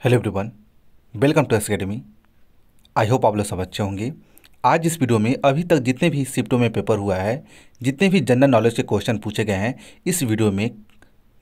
Hello everyone welcome to S academy I hope आप लोग सब अच्छे होंगे। आज इस वीडियो में अभी तक जितने भी शिफ्टों में पेपर हुआ है, जितने भी जनरल नॉलेज के क्वेश्चन पूछे गए हैं, इस वीडियो में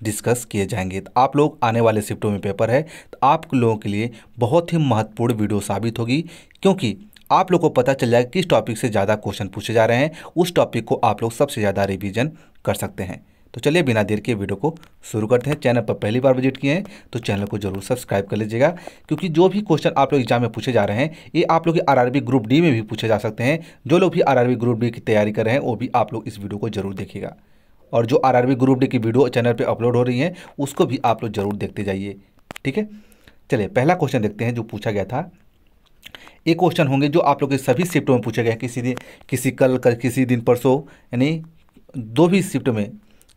डिस्कस किए जाएँगे। तो आप लोग आने वाले शिफ्टों में पेपर है तो आप लोगों के लिए बहुत ही महत्वपूर्ण वीडियो साबित होगी, क्योंकि आप लोग को पता चल जाएगा किस टॉपिक से ज़्यादा क्वेश्चन पूछे जा रहे हैं, उस टॉपिक को आप लोग सबसे ज़्यादा रिविज़न कर सकते हैं। तो चलिए बिना देर के वीडियो को शुरू करते हैं। चैनल पर पहली बार विज़िट किए हैं तो चैनल को ज़रूर सब्सक्राइब कर लीजिएगा, क्योंकि जो भी क्वेश्चन आप लोग एग्ज़ाम में पूछे जा रहे हैं, ये आप लोग के आरआरबी ग्रुप डी में भी पूछे जा सकते हैं। जो लोग भी आरआरबी ग्रुप डी की तैयारी कर रहे हैं, वो भी आप लोग इस वीडियो को ज़रूर देखिएगा। और जो आरआरबी ग्रुप डी की वीडियो चैनल पर अपलोड हो रही है, उसको भी आप लोग ज़रूर देखते जाइए, ठीक है? चलिए, पहला क्वेश्चन देखते हैं, जो पूछा गया था। एक क्वेश्चन होंगे जो आप लोग के सभी शिफ्टों में पूछे गए किसी दिन, किसी कल किसी दिन परसों, यानी दो भी शिफ्ट में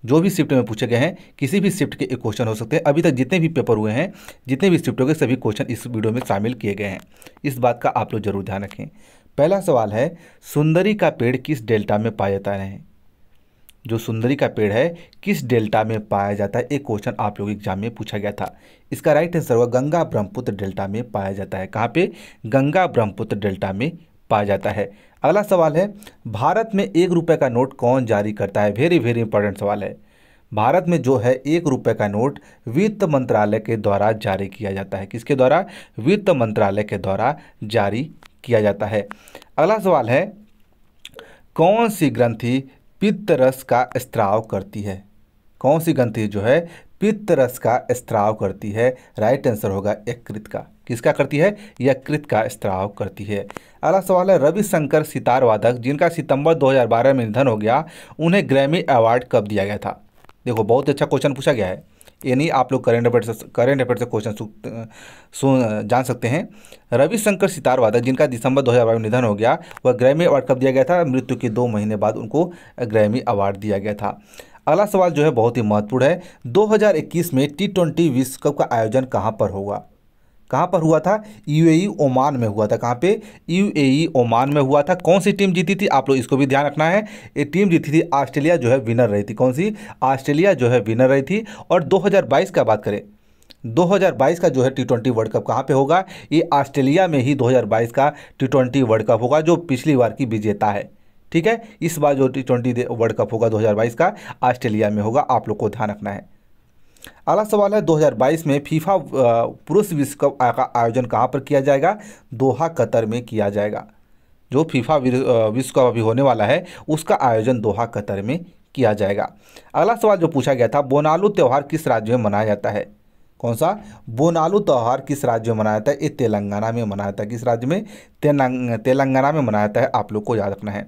जो भी शिफ्ट में पूछे गए हैं, किसी भी शिफ्ट के एक क्वेश्चन हो सकते हैं। अभी तक जितने भी पेपर हुए हैं, जितने भी शिफ्टों के सभी क्वेश्चन इस वीडियो में शामिल किए गए हैं। इस बात का आप लोग ज़रूर ध्यान रखें। पहला सवाल है, सुंदरी का पेड़ किस डेल्टा में पाया जाता है? जो सुंदरी का पेड़ है, किस डेल्टा में पाया जाता है? एक क्वेश्चन आप लोग एग्ज़ाम में पूछा गया था। इसका राइट आंसर होगा, गंगा ब्रह्मपुत्र डेल्टा में पाया जाता है। कहाँ पे? गंगा ब्रह्मपुत्र डेल्टा में पाया जाता है। अगला सवाल है, भारत में एक रुपये का नोट कौन जारी करता है? वेरी वेरी इंपॉर्टेंट सवाल है। भारत में जो है, एक रुपये का नोट वित्त मंत्रालय के द्वारा जारी किया जाता है। किसके द्वारा? वित्त मंत्रालय के द्वारा जारी किया जाता है। अगला सवाल है, कौन सी ग्रंथि पित्त रस का स्त्राव करती है? कौन सी ग्रंथि जो है पित्त रस का स्त्राव करती है। राइट आंसर होगा यकृत का। किसका करती है? यकृत का स्त्राव करती है। अगला सवाल है, रविशंकर सितार वादक जिनका सितंबर 2012 में निधन हो गया, उन्हें ग्रैमी अवार्ड कब दिया गया था? देखो, बहुत अच्छा क्वेश्चन पूछा गया है। ये नहीं, आप लोग करेंट अफेयर से करेंट अफेयर से क्वेश्चन सुन, जान सकते हैं। रविशंकर सितार वादक जिनका दिसंबर 2012 में निधन हो गया, वह ग्रैमी अवार्ड कब दिया गया था? मृत्यु के दो महीने बाद उनको ग्रैमी अवार्ड दिया गया था। अगला सवाल जो है बहुत ही महत्वपूर्ण है। 2021 में टी ट्वेंटी विश्व कप का आयोजन कहाँ पर होगा कहाँ पर हुआ था? यूएई ओमान में हुआ था। कहाँ पे? यूएई ओमान में हुआ था। कौन सी टीम जीती थी? आप लोग इसको भी ध्यान रखना है। ये टीम जीती थी ऑस्ट्रेलिया जो है विनर रही थी। कौन सी? ऑस्ट्रेलिया जो है विनर रही थी। और 2022 का बात करें। 2022 का जो है टी ट्वेंटी वर्ल्ड कप कहाँ पे होगा? ये ऑस्ट्रेलिया में ही 2022 का टी ट्वेंटी वर्ल्ड कप होगा, जो पिछली बार की विजेता है। ठीक है? इस बार जो टी ट्वेंटी वर्ल्ड कप होगा 2022 का, ऑस्ट्रेलिया में होगा। आप लोग को ध्यान रखना है। अगला सवाल है 2022 में फीफा पुरुष विश्व कप का आयोजन कहाँ पर किया जाएगा? दोहा, कतर में किया जाएगा। जो फीफा विश्व कप अभी होने वाला है, उसका आयोजन दोहा, कतर में किया जाएगा। अगला सवाल जो पूछा गया था, बोनालू त्यौहार किस राज्य में मनाया जाता है? कौन सा? बोनालू त्यौहार किस राज्य में मनाया जाता है? ये तेलंगाना में मनाया जाता है। किस राज्य में? तेलंगाना में मनाया जाता है। आप लोग को याद रखना है।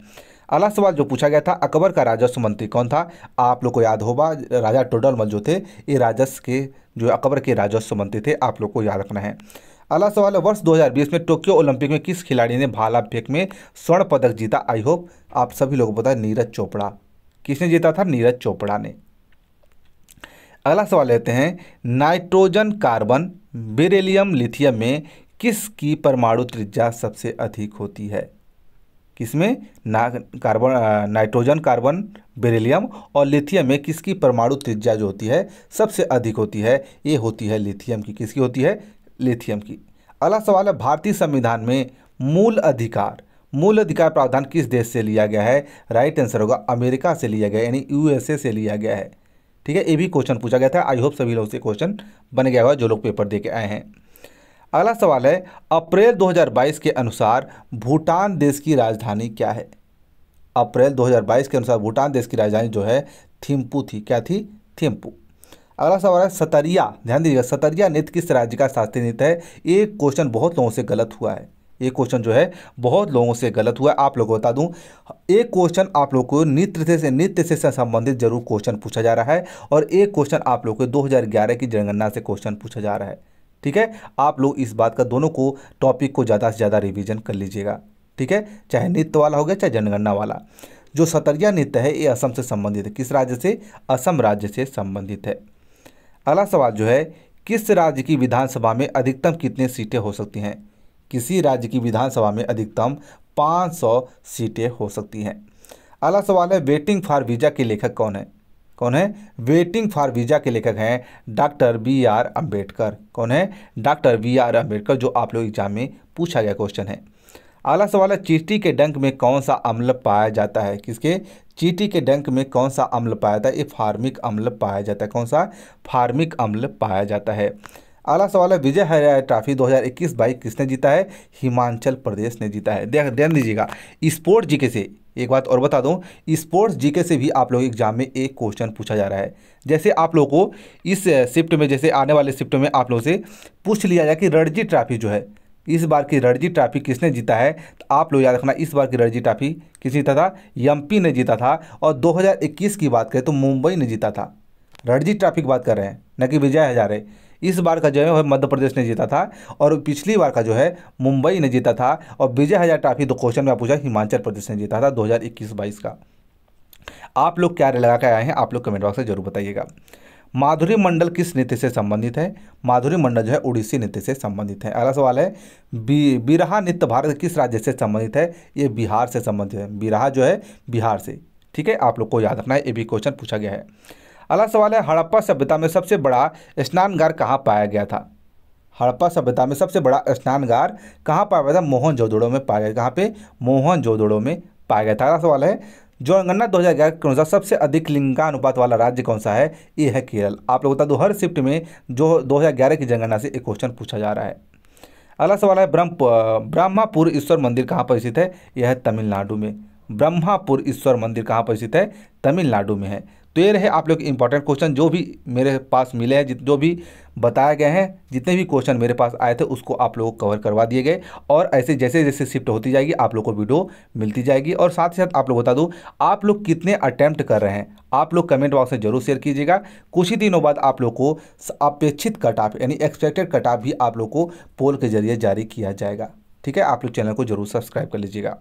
अगला सवाल जो पूछा गया था, अकबर का राजस्व मंत्री कौन था? आप लोग को याद होगा, राजा टोडरमल जो थे, ये राजस्व के, जो अकबर के राजस्व मंत्री थे, आप लोग को याद रखना है। अगला सवाल है, वर्ष 2020 में टोक्यो ओलंपिक में किस खिलाड़ी ने भाला फेंक में स्वर्ण पदक जीता? आई होप आप सभी लोगों को पता है, नीरज चोपड़ा। किसने जीता था? नीरज चोपड़ा ने। अगला सवाल लेते हैं, नाइट्रोजन कार्बन बेरेलियम लिथियम में किसकी परमाणु त्रिज्या सबसे अधिक होती है? किसमें? ना, कार्बन नाइट्रोजन, कार्बन, बेरिलियम और लिथियम में किसकी परमाणु त्रिज्या जो होती है, सबसे अधिक होती है, ये होती है लिथियम की। किसकी होती है? लिथियम की। अगला सवाल है, भारतीय संविधान में मूल अधिकार मूल अधिकार प्रावधान किस देश से लिया गया है? राइट आंसर होगा, अमेरिका से लिया गया यानी यूएसए से लिया गया है। ठीक है, ये भी क्वेश्चन पूछा गया था। आई होप सभी लोग से क्वेश्चन बन गया हुआ जो लोग पेपर दे के आए हैं। अगला सवाल है, अप्रैल 2022 के अनुसार भूटान देश की राजधानी क्या है? अप्रैल 2022 के अनुसार भूटान देश की राजधानी जो है, थिम्पू थी। क्या थी? थिम्पू। अगला सवाल है, सतरिया, ध्यान दीजिएगा, सतरिया नृत्य किस राज्य का शास्त्रीय नृत्य है? ये क्वेश्चन बहुत लोगों से गलत हुआ है। ये क्वेश्चन जो है, बहुत लोगों से गलत हुआ है। आप लोगों को बता दूँ एक क्वेश्चन आप लोग को नृत्य से नृत्य से संबंधित ज़रूर क्वेश्चन पूछा जा रहा है और एक क्वेश्चन आप लोग को 2011 की जनगणना से क्वेश्चन पूछा जा रहा है। ठीक है? आप लोग इस बात का दोनों को टॉपिक को ज़्यादा से ज़्यादा रिविजन कर लीजिएगा, ठीक है? चाहे नृत्य वाला हो गया, चाहे जनगणना वाला। जो सतरिया नृत्य है, ये असम से संबंधित है। किस राज्य से? असम राज्य से संबंधित है। अगला सवाल जो है, किस राज्य की विधानसभा में अधिकतम कितने सीटें हो सकती हैं? किसी राज्य की विधानसभा में अधिकतम 500 सीटें हो सकती हैं। अगला सवाल है, वेटिंग फॉर वीज़ा के लेखक कौन है? कौन है? वेटिंग फॉर वीज़ा के लेखक हैं डॉक्टर बी आर अंबेडकर कौन है? डॉक्टर बी आर अंबेडकर जो आप लोग एग्ज़ाम में पूछा गया क्वेश्चन है। अगला सवाल है, चीटी के डंक में कौन सा अम्ल पाया जाता है? किसके? चीटी के डंक में कौन सा अम्ल पाया जाता है? ये फार्मिक अम्ल पाया जाता है। कौन सा? फार्मिक अम्ल पाया जाता है। अगला सवाल है, विजय हरियाणा ट्रॉफी 2021 बाईक किसने जीता है? हिमाचल प्रदेश ने जीता है। देख, ध्यान दीजिएगा, स्पोर्ट्स जीके से, एक बात और बता दूँ, स्पोर्ट्स जीके से भी आप लोग एग्ज़ाम में एक क्वेश्चन पूछा जा रहा है। जैसे आप लोग को इस शिफ्ट में, जैसे आने वाले शिफ्ट में आप लोग से पूछ लिया जाए कि रणजी ट्रॉफी जो है, इस बार की रणजी ट्रॉफी किसने जीता है? तो आप लोग याद रखना, इस बार की रणजी ट्रॉफी किसने जीता था? एमपी ने जीता था। और 2021 की बात करें तो मुंबई ने जीता था। रणजी ट्रॉफी की बात कर रहे हैं, न कि विजय हजारे इस बार का जो है, वह मध्य प्रदेश ने जीता था और पिछली बार का जो है, मुंबई ने जीता था और विजय हज़ार ट्रॉफी दो क्वेश्चन में पूछा, हिमाचल प्रदेश ने जीता था दो हज़ार का। आप लोग क्या लगा के आए हैं, आप लोग कमेंट बॉक्स में ज़रूर बताइएगा। माधुरी मंडल किस नृत्य से संबंधित है? माधुरी मंडल जो है उड़ीसी नृत्य से संबंधित है। अगला सवाल है, बी, बिरहा नृत्य भारत किस राज्य से संबंधित है? ये बिहार से संबंधित है। बिरहा जो है, बिहार से। ठीक है, आप लोग को याद रखना है, ये भी क्वेश्चन पूछा गया है। अगला सवाल है, हड़प्पा सभ्यता में सबसे बड़ा स्नानगार कहाँ पाया गया था? हड़प्पा सभ्यता में सबसे बड़ा स्नानगार कहाँ पाया गया था? मोहन जोदड़ो में पाया गया कहाँ पे? मोहन जोदड़ो में पाया गया था। अगला सवाल है जनगणना दो हज़ार ग्यारह के अनुसार सबसे अधिक लिंगानुपात वाला राज्य कौन सा है? ये है केरल। आप लोग बता दो, हर शिफ्ट में जो 2011 की जनगणना से एक क्वेश्चन पूछा जा रहा है। अगला सवाल है, ब्रह्म, ब्रह्मापुर ईश्वर मंदिर कहाँ पर स्थित है? यह है तमिलनाडु में। ब्रह्मापुर ईश्वर मंदिर कहाँ पर स्थित है? तमिलनाडु में है। तो ये रहे आप लोग इंपॉर्टेंट क्वेश्चन जो भी मेरे पास मिले हैं जो भी बताए गए हैं, जितने भी क्वेश्चन मेरे पास आए थे, उसको आप लोगों को कवर करवा दिए गए। और ऐसे जैसे जैसे शिफ्ट होती जाएगी, आप लोग को वीडियो मिलती जाएगी। और साथ ही साथ आप लोग बता दूँ, आप लोग कितने अटैम्प्ट कर रहे हैं? आप लोग कमेंट बॉक्स में ज़रूर शेयर कीजिएगा। कुछ ही दिनों बाद आप लोग को अपेक्षित कट यानी एक्सपेक्टेड कट ऑफ़ भी आप लोग को पोल के ज़रिए जारी किया जाएगा। ठीक है? आप लोग चैनल को ज़रूर सब्सक्राइब कर लीजिएगा।